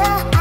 yeah.